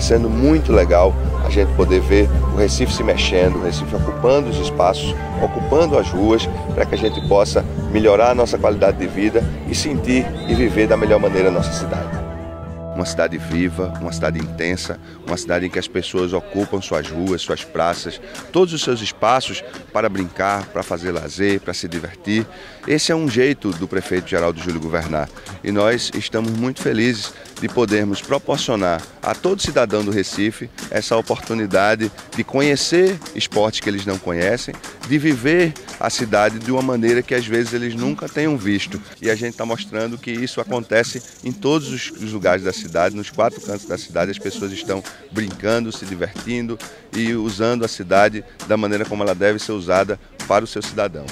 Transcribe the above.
Está sendo muito legal a gente poder ver o Recife se mexendo, o Recife ocupando os espaços, ocupando as ruas, para que a gente possa melhorar a nossa qualidade de vida e sentir e viver da melhor maneira a nossa cidade uma cidade viva, uma cidade intensa, uma cidade em que as pessoas ocupam suas ruas, suas praças, todos os seus espaços para brincar, para fazer lazer, para se divertir. Esse é um jeito do prefeito Geraldo Júlio governar e nós estamos muito felizes de podermos proporcionar a todo cidadão do Recife essa oportunidade de conhecer esportes que eles não conhecem, de viver a cidade de uma maneira que às vezes eles nunca tenham visto. E a gente está mostrando que isso acontece em todos os lugares da cidade, nos quatro cantos da cidade, as pessoas estão brincando, se divertindo e usando a cidade da maneira como ela deve ser usada para o seu cidadão.